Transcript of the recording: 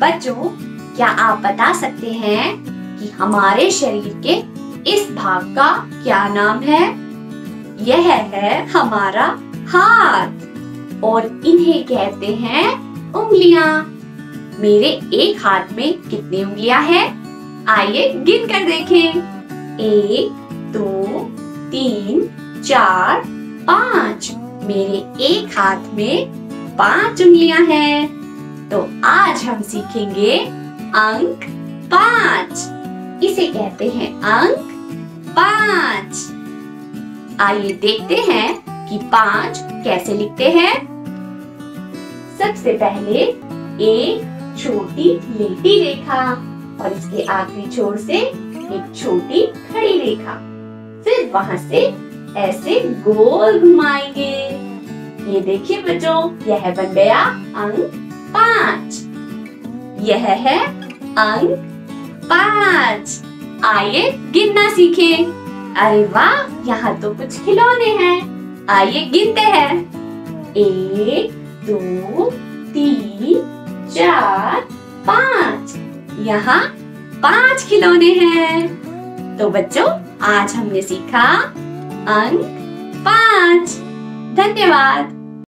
बच्चों, क्या आप बता सकते हैं कि हमारे शरीर के इस भाग का क्या नाम है? यह है हमारा हाथ। और इन्हें कहते हैं उंगलियाँ। मेरे एक हाथ में कितनी उंगलियाँ हैं? आइए गिन कर देखें। एक, दो, तीन, चार, पाँच। मेरे एक हाथ में पाँच उंगलियाँ हैं। आज हम सीखेंगे अंक पाँच। इसे कहते हैं अंक पाँच। आइए देखते हैं कि पाँच कैसे लिखते हैं। सबसे पहले एक छोटी लेटी रेखा और इसके आखिरी छोर से एक छोटी खड़ी रेखा। फिर वहाँ से ऐसे गोल घुमाएँगे। ये देखिए बच्चों, यह बन गया अंक पाँच। यह है अंक पाँच। आइए गिनना सीखें। अरे वाह, यहाँ तो कुछ खिलौने हैं। आइए गिनते हैं। एक, दो, तीन, चार, पाँच। यहाँ पाँच खिलौने हैं। तो बच्चों, आज हमने सीखा अंक पाँच। धन्यवाद।